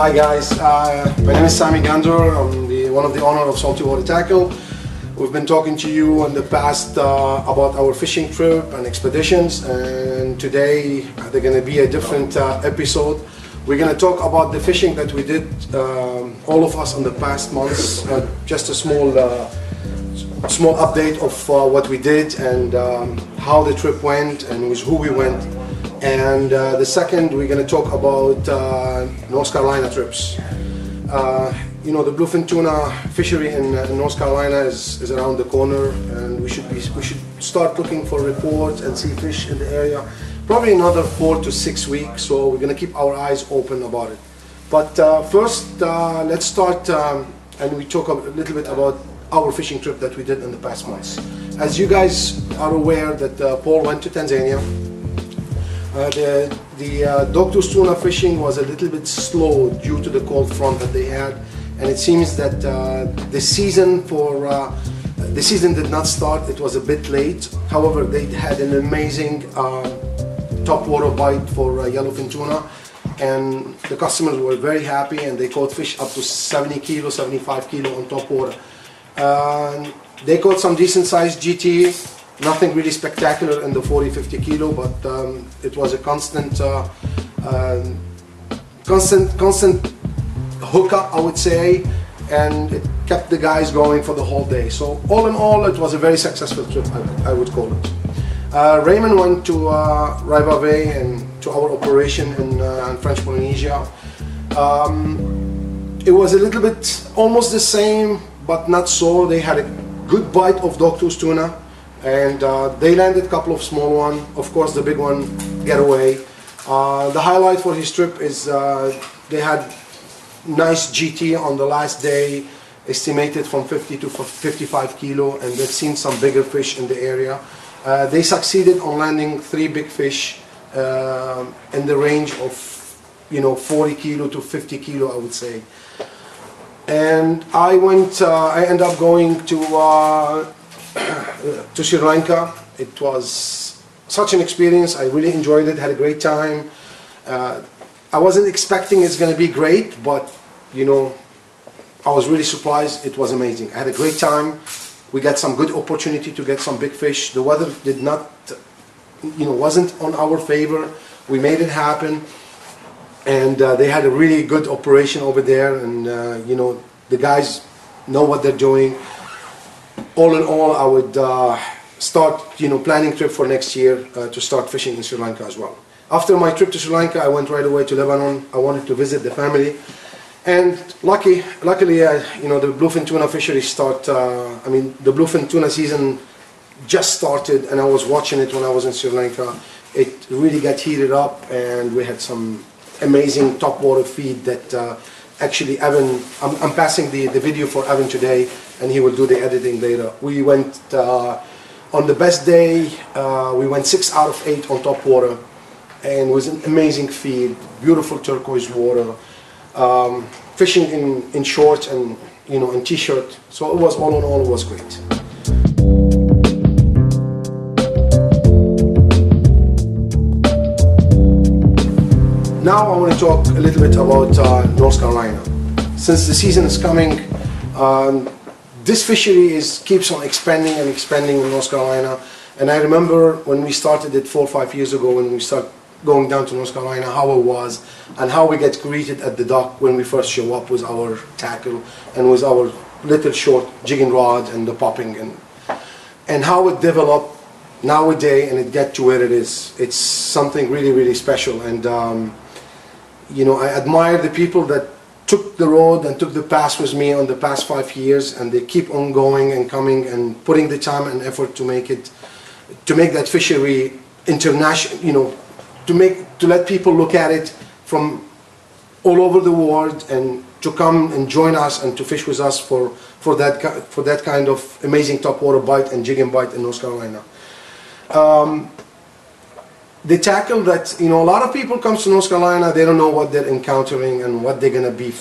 Hi guys, uh, my name is Sami Gandor. I'm the, one of the owner of Salty Water Tackle. We've been talking to you in the past uh, about our fishing trip and expeditions and today they're going to be a different uh, episode. We're going to talk about the fishing that we did, um, all of us in the past months. Uh, just a small uh, small update of uh, what we did and um, how the trip went and with who we went. And uh, the second, we're going to talk about uh, North Carolina trips. Uh, you know, the bluefin tuna fishery in, uh, in, North Carolina is, is around the corner, and we should be we should start looking for reports and see fish in the area. Probably another four to six weeks, so we're going to keep our eyes open about it. But uh, first, uh, let's start um, and we talk a little bit about our fishing trip that we did in the past months. As you guys are aware that uh, Paul went to Tanzania. Uh, the the uh, dogtooth tuna fishing was a little bit slow due to the cold front that they had, and it seems that uh, the season for uh, the season did not start. It was a bit late. However, they had an amazing uh, top water bite for yellowfin tuna and the customers were very happy and they caught fish up to 70 kilo, 75 kilo on top water. Uh, they caught some decent sized GT, nothing really spectacular in the 40, 50 kilo, but um, it was a constant, uh, uh, constant, constant hookup, I would say, and it kept the guys going for the whole day. So all in all, it was a very successful trip, I, I would call it. Uh, Raymond went to uh, Bay and to our operation in, uh, in French Polynesia. Um, it was a little bit almost the same but not so. They had a good bite of dogtooth tuna and uh, they landed a couple of small one. Of course, the big one get away. Uh, the highlight for his trip is uh, they had nice GT on the last day, estimated from 50 to 55 kilo, and they've seen some bigger fish in the area. Uh, they succeeded on landing three big fish uh, in the range of, you know, 40 kilo to 50 kilo, I would say and I went. Uh, I ended up going to to Sri Lanka. It was such an experience. I really enjoyed it. Had a great time. Uh, I wasn't expecting it's going to be great, but you know, I was really surprised. It was amazing. I had a great time. We got some good opportunity to get some big fish. The weather did not, you know, wasn't on our favor. We made it happen and uh, they had a really good operation over there and uh, you know the guys know what they're doing all in all I would uh, start you know planning trip for next year uh, to start fishing in Sri Lanka as well. After my trip to Sri Lanka I went right away to Lebanon. I wanted to visit the family. And lucky luckily uh, you know the bluefin tuna fishery start uh, I mean the bluefin tuna season just started and I was watching it when I was in Sri Lanka. It really got heated up and we had some amazing top water feed that uh, actually Evan, I'm, I'm, passing the, the video for Evan today and he will do the editing later. We went, uh, on the best day, uh, we went six out of eight on top water and it was an amazing feed, beautiful turquoise water, um, fishing in, in shorts and you know in t-shirt. So it was all in all, it was great. Now I want to talk a little bit about uh, North Carolina. Since the season is coming, um, this fishery is keeps on expanding and expanding in North Carolina. And I remember when we started it four or five years ago, when we started going down to North Carolina, how it was, and how we get greeted at the dock when we first show up with our tackle and with our little short jigging rod and the popping, and and how it developed nowadays and it get to where it is. It's something really, really special. And um, you know, I admire the people that took the road and took the path with me on the past five years and they keep on going and coming and putting the time and effort to make it, to make that fishery international, you know, to make, to let people look at it from all over the world and to come and join us and to fish with us for, for, that, for that kind of amazing topwater bite and jigging bite in North Carolina. Um, they tackle that, you know, a lot of people come to North Carolina, they don't know what they're encountering and what they're to be,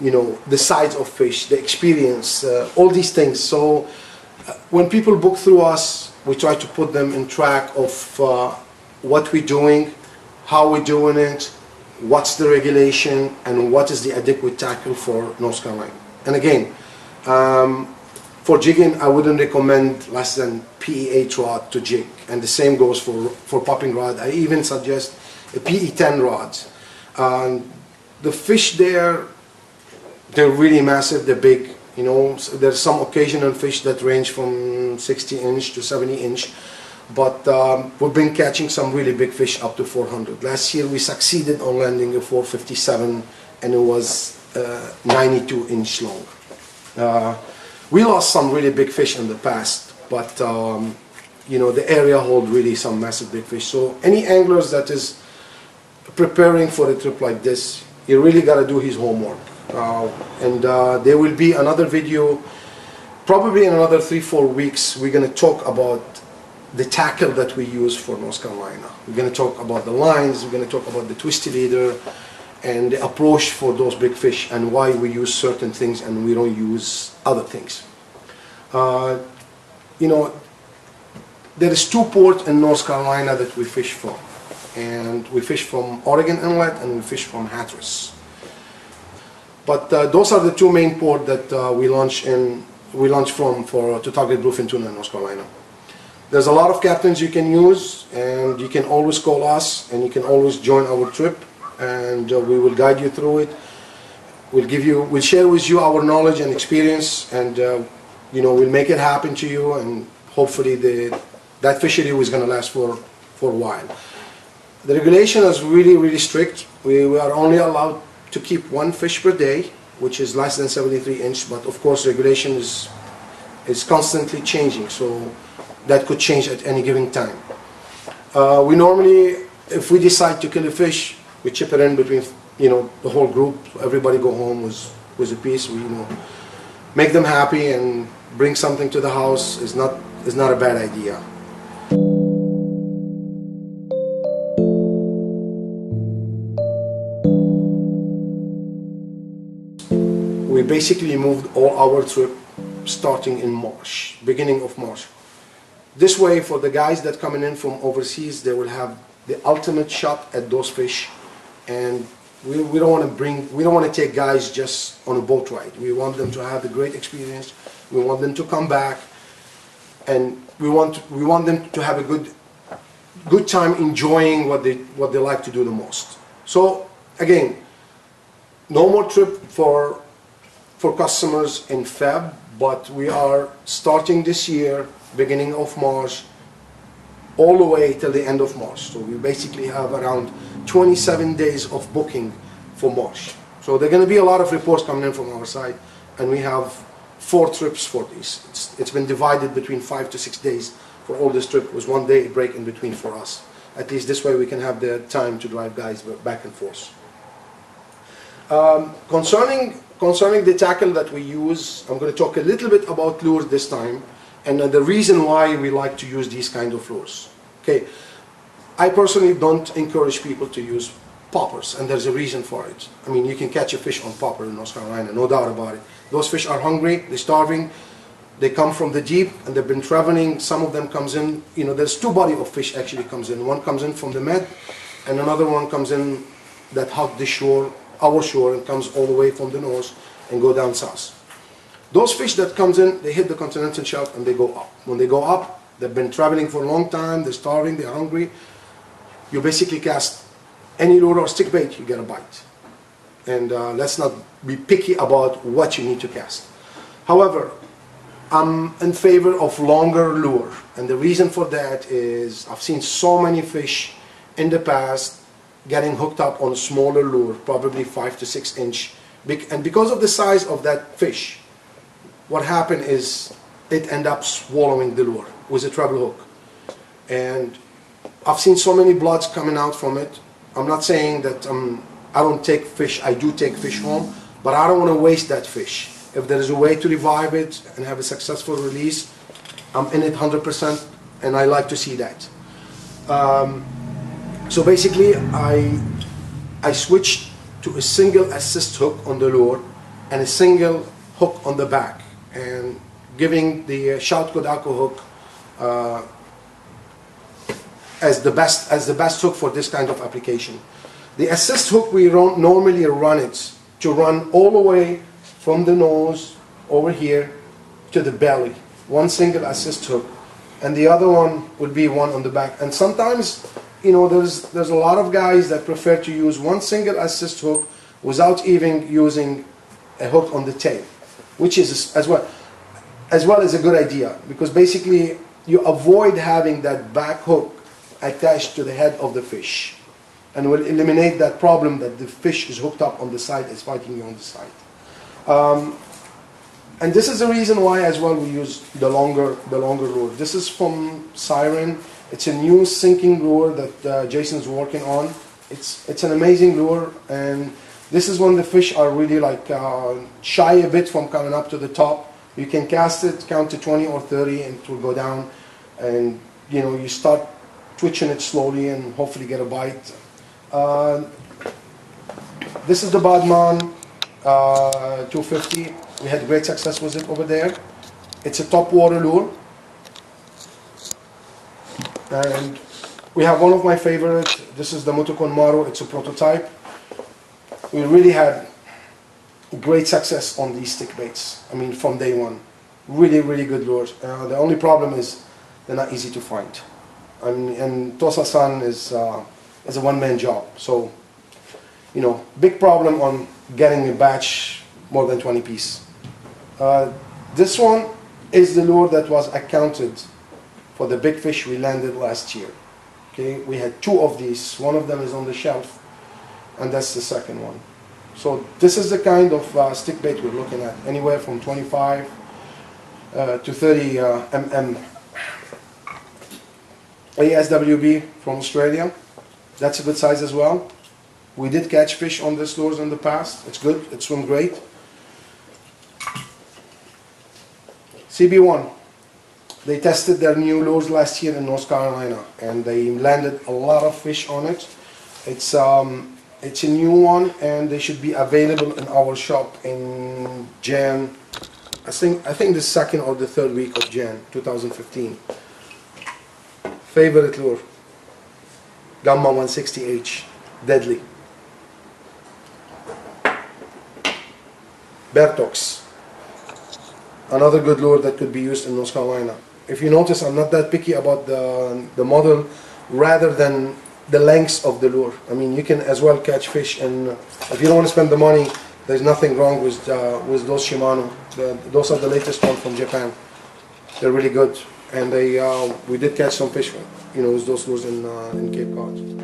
you know, the size of fish, the experience, uh, all these things. So uh, when people book through us, we try to put them in track of uh, what we're doing, how we're doing it, what's the regulation, and what is the adequate tackle for North Carolina. And again, um, for jigging, I wouldn't recommend less than PE8 rod to jig, and the same goes for, for popping rod. I even suggest a PE10 rod. Um, the fish there, they're really massive, they're big, you know, there's some occasional fish that range from 60 inch to 70 inch, but um, we've been catching some really big fish up to 400. Last year we succeeded on landing a 457 and it was uh, 92 inch long. Uh, we lost some really big fish in the past, but um, you know the area hold really some massive big fish. So any anglers that is preparing for a trip like this, he really got to do his homework. Uh, and uh, there will be another video, probably in another three four weeks. We're going to talk about the tackle that we use for North Carolina. We're going to talk about the lines. We're going to talk about the twisty leader and the approach for those big fish and why we use certain things and we don't use other things. Uh, you know, there is two ports in North Carolina that we fish from. And we fish from Oregon Inlet and we fish from Hatteras. But uh, those are the two main ports that uh, we launch in, we launch from for to target bluefin tuna in North Carolina. There's a lot of captains you can use and you can always call us and you can always join our trip and uh, we will guide you through it. We'll give you, we'll share with you our knowledge and experience, and uh, you know we'll make it happen to you, and hopefully the that fishery is going to last for for a while. The regulation is really really strict. We, we are only allowed to keep one fish per day, which is less than 73 inch, but of course regulation is is constantly changing, so that could change at any given time. Uh, we normally, if we decide to kill a fish, we chip it in between, you know, the whole group. Everybody go home with with a piece. We, you know, make them happy and bring something to the house is not is not a bad idea. We basically moved all our trip starting in March, beginning of March. This way, for the guys that coming in from overseas, they will have the ultimate shot at those fish and we, we don't want to bring we don't want to take guys just on a boat ride. We want them to have a great experience. We want them to come back. And we want we want them to have a good good time enjoying what they what they like to do the most. So again no more trip for for customers in feb but we are starting this year beginning of march all the way till the end of march so we basically have around 27 days of booking for March. So there are going to be a lot of reports coming in from our side, and we have four trips for these. It's, it's been divided between five to six days for all this trip. It was one day break in between for us. At least this way we can have the time to drive guys back and forth. Um, concerning, concerning the tackle that we use, I'm going to talk a little bit about lures this time, and uh, the reason why we like to use these kind of lures. Okay, I personally don't encourage people to use poppers, and there's a reason for it. I mean, you can catch a fish on popper in North Carolina, no doubt about it. Those fish are hungry, they're starving, they come from the deep, and they've been traveling. Some of them comes in, you know, there's two body of fish actually comes in. One comes in from the med, and another one comes in that hug the shore, our shore, and comes all the way from the north and go down south. Those fish that comes in, they hit the continental shelf and they go up. When they go up, they've been traveling for a long time, they're starving, they're hungry, you basically cast any lure or stick bait, you get a bite. And uh, let's not be picky about what you need to cast. However, I'm in favor of longer lure. And the reason for that is I've seen so many fish in the past getting hooked up on a smaller lure, probably five to six inch. And because of the size of that fish, what happened is it end up swallowing the lure with a treble hook. And I've seen so many bloods coming out from it. I'm not saying that um, I don't take fish, I do take fish home, but I don't want to waste that fish. If there is a way to revive it and have a successful release, I'm in it 100% and I like to see that. Um, so basically, I, I switched to a single assist hook on the lure and a single hook on the back and giving the uh, Shout Kodako hook uh, as the best as the best hook for this kind of application. The assist hook, we run, normally run it to run all the way from the nose over here to the belly. One single assist hook. And the other one would be one on the back. And sometimes, you know, there's, there's a lot of guys that prefer to use one single assist hook without even using a hook on the tail, which is as well, as well as a good idea because basically you avoid having that back hook attached to the head of the fish and will eliminate that problem that the fish is hooked up on the side, is fighting you on the side. Um, and this is the reason why as well we use the longer, the longer lure. This is from Siren. It's a new sinking lure that uh, Jason's working on. It's, it's an amazing lure and this is when the fish are really like uh, shy a bit from coming up to the top. You can cast it, count to 20 or 30 and it will go down and you know, you start twitching it slowly and hopefully get a bite. Uh, this is the Badman uh, 250. We had great success with it over there. It's a top water lure. And we have one of my favorite. This is the Motocon Maro. It's a prototype. We really had great success on these stick baits. I mean, from day one. Really, really good lures. Uh, the only problem is they're not easy to find. I mean, and Tosa-san is, uh, is a one-man job. So, you know, big problem on getting a batch more than 20 piece. Uh, this one is the lure that was accounted for the big fish we landed last year. Okay, we had two of these. One of them is on the shelf, and that's the second one. So this is the kind of uh, stick bait we're looking at, anywhere from 25 uh, to 30 uh, mm. ASWB from Australia. That's a good size as well. We did catch fish on this lures in the past. It's good. It swim great. CB1. They tested their new lures last year in North Carolina and they landed a lot of fish on it. It's um, it's a new one and they should be available in our shop in Jan. I think I think the second or the third week of Jan 2015. Favorite lure. Gamma 160H. Deadly. Bertox. Another good lure that could be used in North Carolina. If you notice, I'm not that picky about the, the model rather than the lengths of the lure. I mean, you can as well catch fish and if you don't want to spend the money, there's nothing wrong with, uh, with those Shimano. The, those are the latest ones from Japan. They're really good. And they, uh, we did catch some fish, you know, with those lures in, uh, in Cape Cod.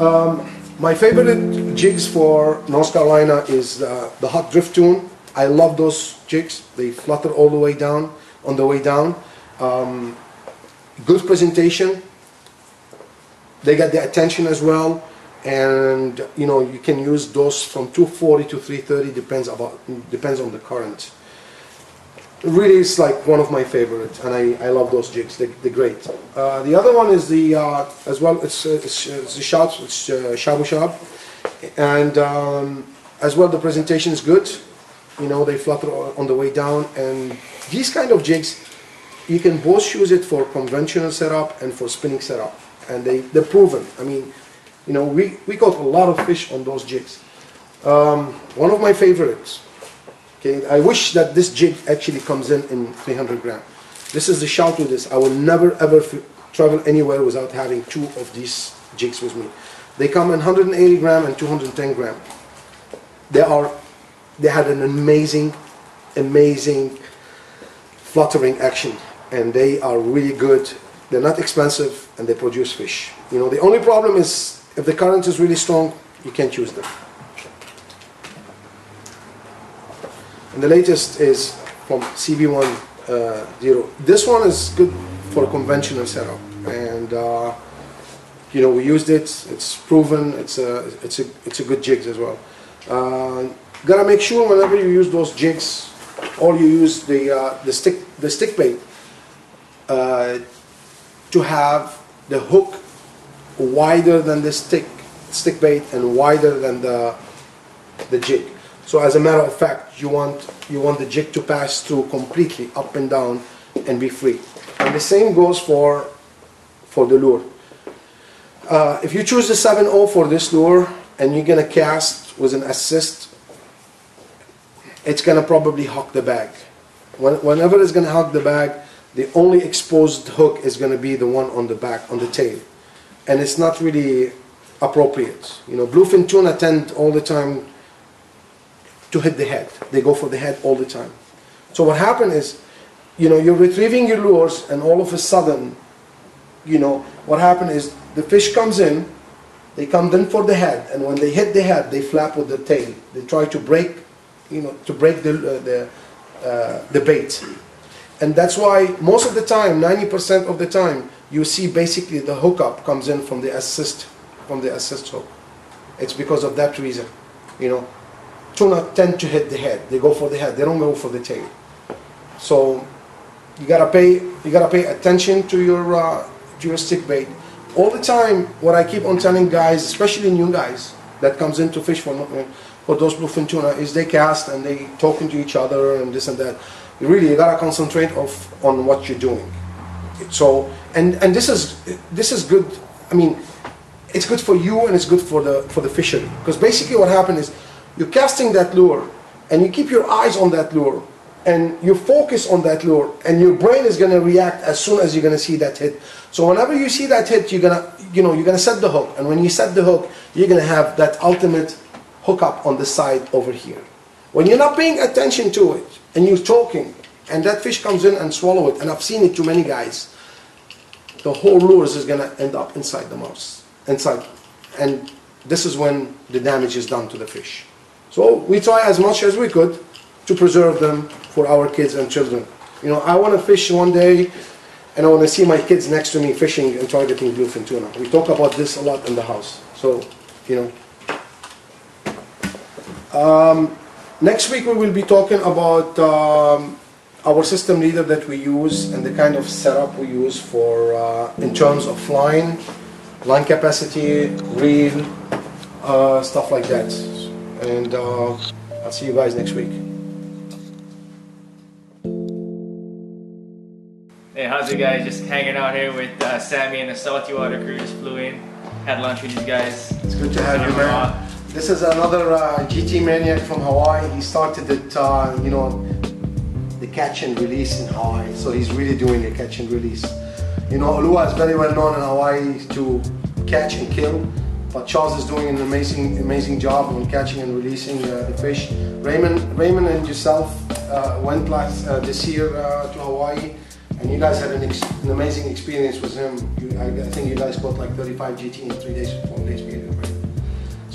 Um, my favorite jigs for North Carolina is uh, the hot drift tune. I love those jigs. They flutter all the way down, on the way down. Um, good presentation. They get the attention as well. And you know you can use those from 240 to 330 depends about depends on the current really is like one of my favorites, and I, I love those jigs. They, they're great. Uh, the other one is the uh, as well. It's it's, it's the shots. It's uh, shabu shab, and um, as well the presentation is good. You know they flutter on the way down, and these kind of jigs, you can both use it for conventional setup and for spinning setup, and they they're proven. I mean, you know we we caught a lot of fish on those jigs. Um, one of my favorites Okay, I wish that this jig actually comes in in 300 gram. This is the shout to this. I will never ever travel anywhere without having two of these jigs with me. They come in 180 gram and 210 gram. They are, they had an amazing, amazing fluttering action, and they are really good. They're not expensive, and they produce fish. You know, the only problem is if the current is really strong, you can't use them. And the latest is from CB1 uh, Zero. This one is good for conventional setup, and uh, you know we used it. It's proven. It's a it's a it's a good jigs as well. Uh, gotta make sure whenever you use those jigs, or you use the uh, the stick the stick bait uh, to have the hook wider than the stick stick bait and wider than the the jig So as a matter of fact, you want, you want the jig to pass through completely up and down and be free. And the same goes for, for the lure. Uh, if you choose the 7-0 for this lure and you're gonna cast with an assist, it's gonna probably hook the bag. When, whenever it's gonna hook the bag, the only exposed hook is gonna be the one on the back, on the tail. And it's not really appropriate. You know, bluefin tuna tend all the time to hit the head. They go for the head all the time. So what happened is, you know, you're retrieving your lures and all of a sudden, you know, what happened is the fish comes in, they come in for the head, and when they hit the head, they flap with the tail. They try to break, you know, to break the, uh, the, uh, bait. And that's why most of the time, 90% of the time, you see basically the hookup comes in from the assist, from the assist hook. It's because of that reason, you know. Tuna tend to hit the head. They go for the head. They don't go for the tail. So you gotta pay, you gotta pay attention to your, uh, to your stick bait. All the time, what I keep on telling guys, especially new guys that comes into fish for, for those bluefin tuna, is they cast and they talking to each other and this and that. Really, you gotta concentrate of, on what you're doing. So, and, and this is, this is good, I mean, it's good for you and it's good for the, for the fishery. Because basically what happened is, you're casting that lure and you keep your eyes on that lure and you focus on that lure and your brain is going to react as soon as you're going to see that hit so whenever you see that hit you're going to you know you're going to set the hook and when you set the hook you're going to have that ultimate hookup on the side over here when you're not paying attention to it and you're talking and that fish comes in and swallow it and i've seen it too many guys the whole lure is going to end up inside the mouth inside and this is when the damage is done to the fish so we try as much as we could to preserve them for our kids and children. You know, I want to fish one day and I want to see my kids next to me fishing and targeting bluefin tuna. We talk about this a lot in the house. So, you know. Um, next week we will be talking about um, our system leader that we use and the kind of setup we use for uh, in terms of line, line capacity, reel, uh, stuff like that. And uh, I'll see you guys next week. Hey, how's it guys? Just hanging out here with uh, Sami and the Salty Water crew. Just flew in, had lunch with these guys. It's good to have you, man. This is another uh, GT maniac from Hawaii. He started it, uh, you know, the catch and release in Hawaii. So he's really doing a catch and release. You know, Ulua is very well known in Hawaii to catch and kill, but Charles is doing an amazing, amazing job on catching and releasing uh, the fish. Raymond, Raymond and yourself uh, went last uh, this year uh, to Hawaii and you guys had an, an amazing experience with him. You, I, I, think you guys caught like 35 GT in three days, four days period?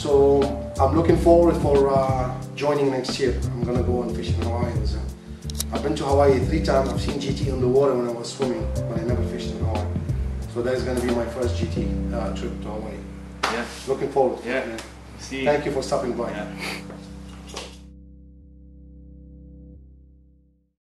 So I'm looking forward for uh, joining next year. I'm gonna go and fish in Hawaii. I've been to Hawaii three times. I've seen GT on the water when I was swimming, but I never fished in Hawaii. So that's gonna be my first GT uh, trip to Hawaii. Yeah. Looking forward. Yeah. See. Thank you for stopping by. Yeah.